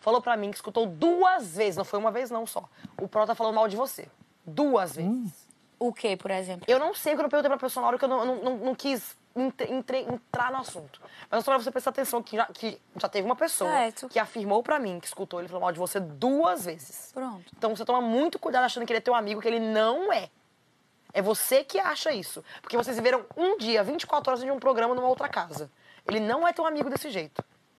falou para mim que escutou duas vezes, não foi uma vez não só. O Prota tá falou mal de você. Duas hum. vezes. O que, por exemplo? Eu não sei quando eu perguntei pra pessoa na hora que eu não, não, não, não quis entre- entrar no assunto. Mas é só pra você prestar atenção que já, que já teve uma pessoa Certo. que afirmou para mim que escutou ele falou mal de você duas vezes. Pronto. Então você toma muito cuidado achando que ele é teu amigo, que ele não é. É você que acha isso. Porque vocês viveram um dia, 24 horas de um programa numa outra casa. Ele não é teu amigo desse jeito.